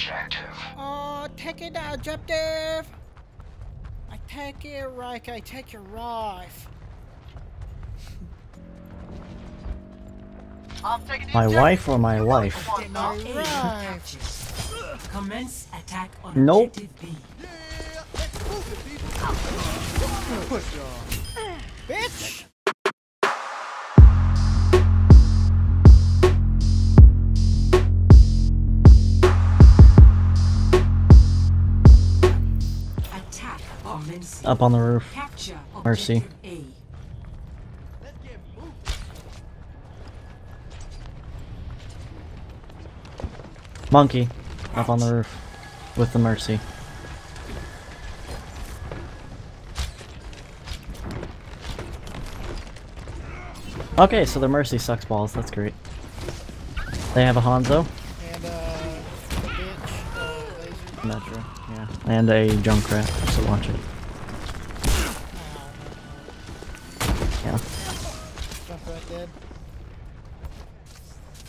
objective. Oh, taking the objective. I take it, Riker. I take your life. I'm taking the My wife or my life? Come on, My now. life. Commence attack on Nope. objective B. Bitch! Up on the roof. Mercy. Monkey. Up on the roof. With the Mercy. Okay, so the Mercy sucks balls. That's great. They have a Hanzo. And, uh, the bitch, uh, laser. Metro. Yeah. And a Junkrat. So watch it. Dead.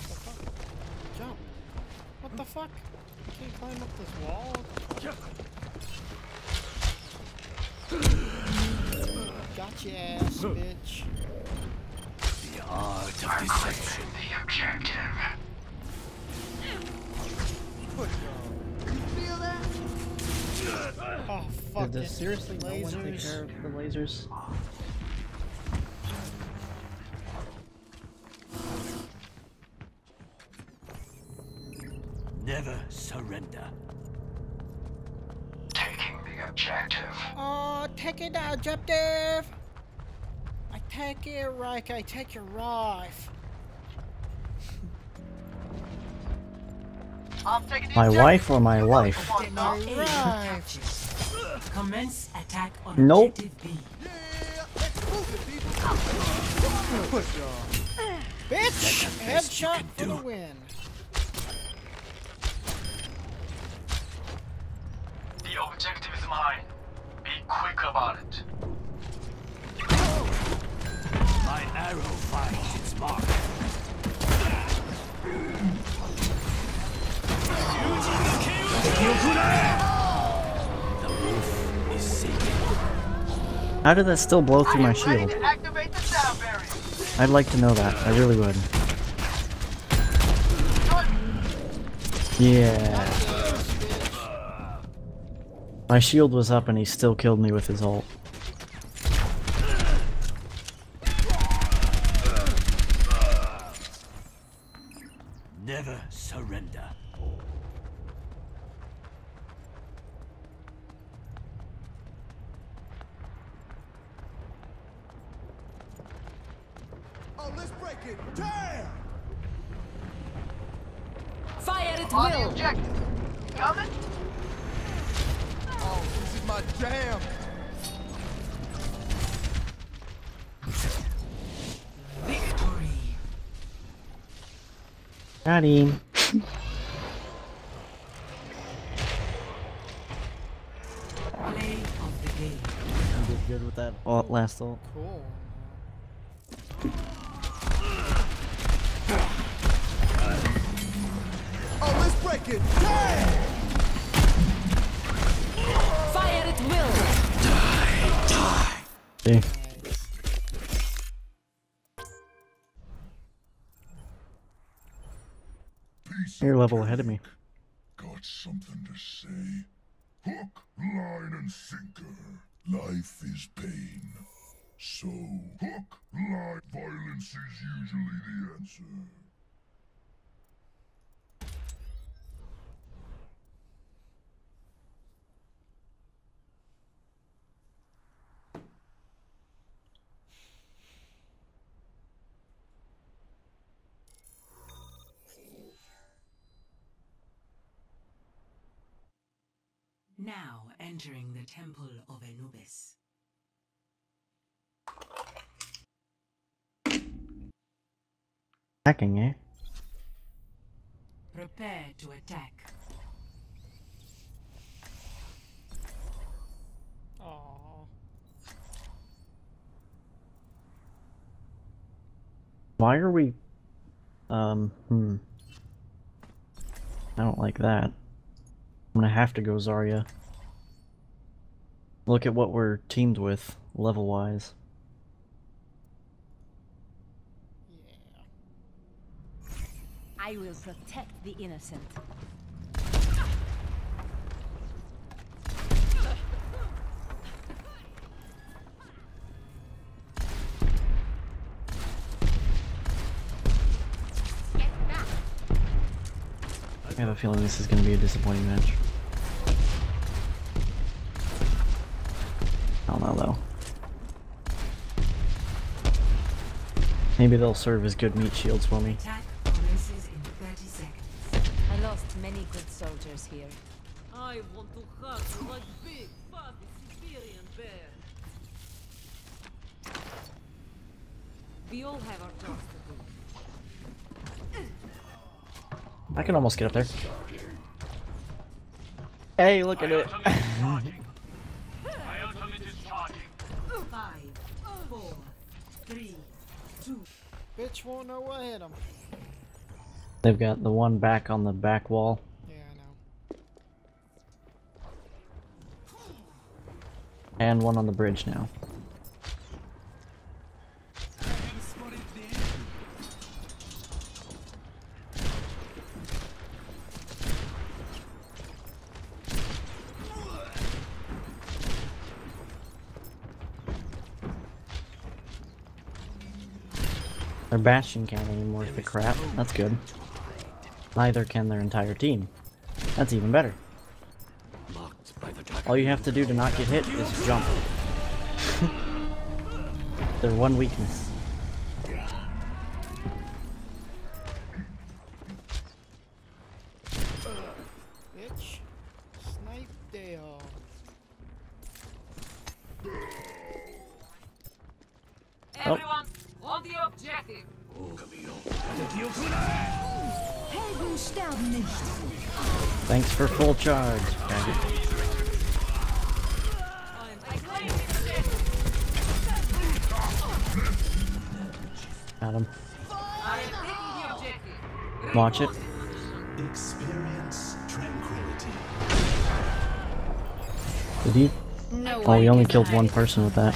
What the fuck? Jump. What the fuck? You can't climb up this wall? Gotcha ass, bitch. I'm claiming the objective. Oh, fuck Did this seriously no one take lasers. care of the lasers? Objective. Oh, taking the objective. I take it, Riker. I take your life. I'm taking the My wife or my life? Come on, My now. Commence attack on Nope. objective B. Bitch! Headshot for the win. The objective is mine. Be quick about it. My arrow finds its mark. The roof is sinking. How did that still blow through my shield? to activate the sound barrier. I'd like to know that. I really would. Yeah. My shield was up and he still killed me with his ult. Never surrender. Oh, let's break it. Damn! Fire at On will. objective. Coming? Oh, this is my jam. Victory. Got him. Play of the game. I did good with that ult, last ult. Cool. Oh, let's break it. Damn! See? You're level ahead of me. Got something to say? Hook, line, and sinker. Life is pain. So, hook, line, violence is usually the answer. Now entering the Temple of Anubis. Hacking, eh? Prepare to attack. Aww. Why are we... Um, hmm. I don't like that. I'm gonna have to go Zarya. Look at what we're teamed with, level wise. Yeah. I will protect the innocent. I have a feeling this is gonna be a disappointing match. I don't know though. Maybe they'll serve as good meat shields for me. Attack commences in 30 seconds. I lost many good soldiers here. I want to hug you like big, fluffy Siberian bear. We all have our jobs to do. I can almost get up there. Hey, look at it. Bitch won't know what hit him. They've got the one back on the back wall. Yeah, I know. And one on the bridge now. Their Bastion can't anymore the crap. That's good. Neither can their entire team. That's even better. Marked by the dragon. All you have to do to not get hit is jump. Their one weakness. Uh, Bitch. Snipe the objective. Helden sterben nicht. Thanks for full charge, faggot. I claim it. Got him. I am taking the objective. Watch it. Experience tranquility. Did he? No Oh, we only killed one person with that.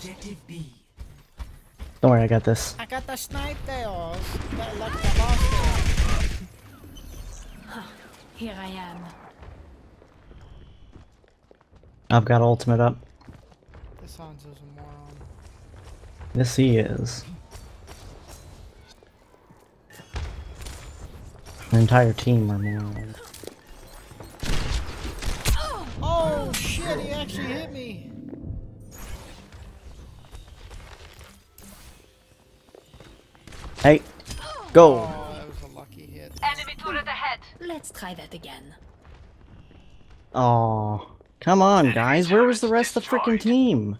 Objective B. Don't worry, I got this. I got the snipe Dales. That like the boss Here I am. I've got ultimate up. This Hanzo's a moron. Yes, he is. The entire team are morons. Oh shit, he actually hit me. Go! Oh, that was a lucky hit. Enemy turret ahead. Let's try that again. Oh, come on, guys. Where was the rest of the freaking team?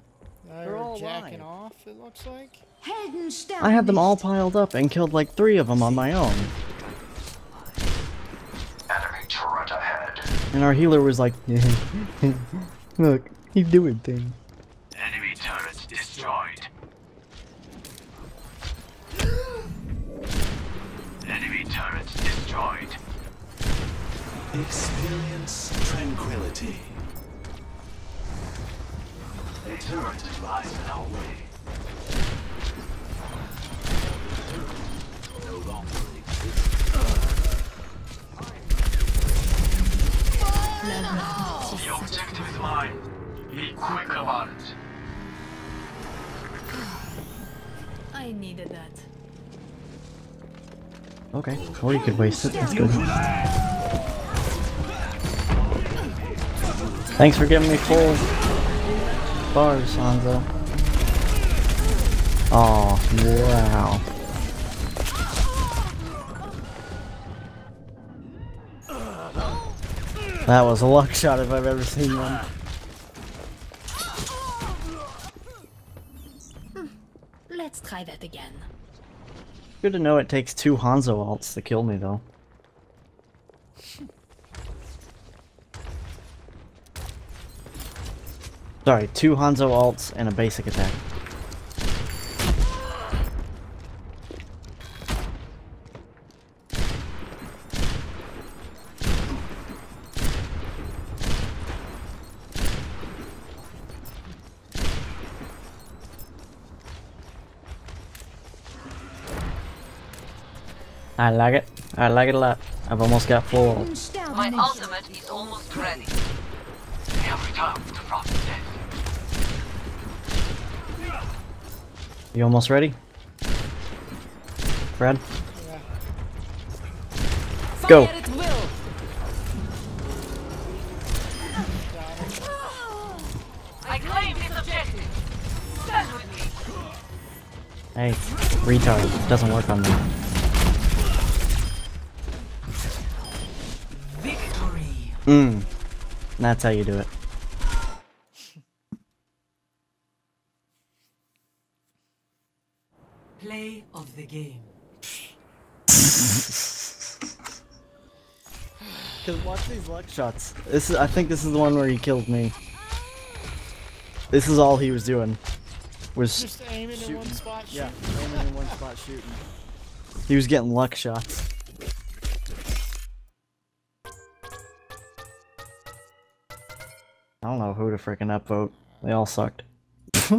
They're all jacking alive. off, it looks like. Helden sterben I had them all piled up and killed like three of them on my own. Enemy turret ahead. And our healer was like, look, he's doing things. Experience tranquility. A turret lies in our way. No longer exists. The objective is mine. Be quick about it. I needed that. Okay, or you could waste it. That's good. Thanks for giving me full bars, Hanzo. Oh, wow. That was a luck shot if I've ever seen one. Hmm. Let's try that again. Good to know it takes two Hanzo alts to kill me, though. Sorry, two Hanzo alts and a basic attack. I like it. I like it a lot. I've almost got four. My ultimate is almost ready. Every time death. You almost ready? Fred? Go. Fire will. I claim this objective. Stand with me. Hey, retard. Doesn't work on me. Victory. Mmm. That's how you do it. Play of the game. Cause watch these luck shots. This is I think this is the one where he killed me. This is all he was doing. Was Just aiming in one spot. yeah, shooting. aiming in one spot shooting. He was getting luck shots. I don't know who to freaking upvote. They all sucked.